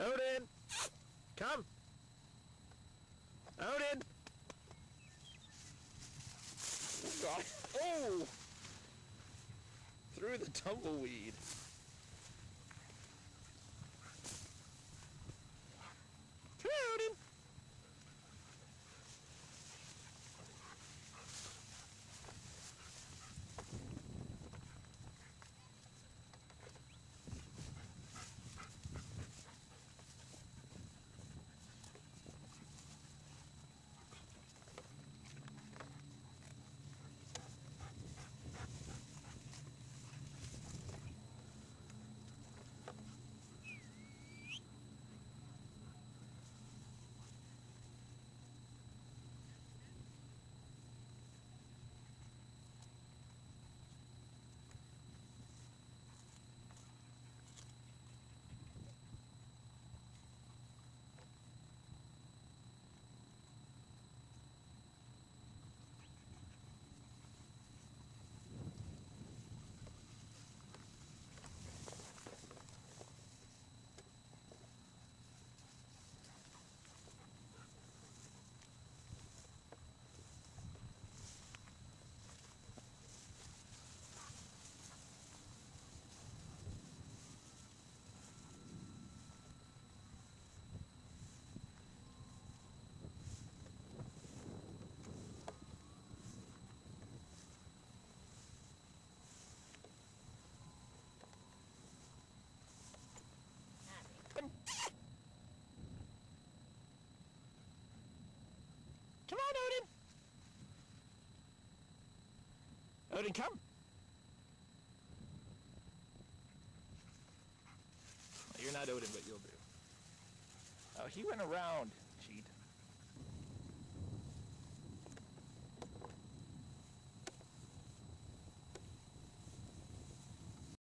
Odin! Come! Odin! Oh, God. Oh! Through the tumbleweed. Come here, Odin! Come on, Odin! Come! You're not Odin, but you'll do. Oh, he went around. Cheat.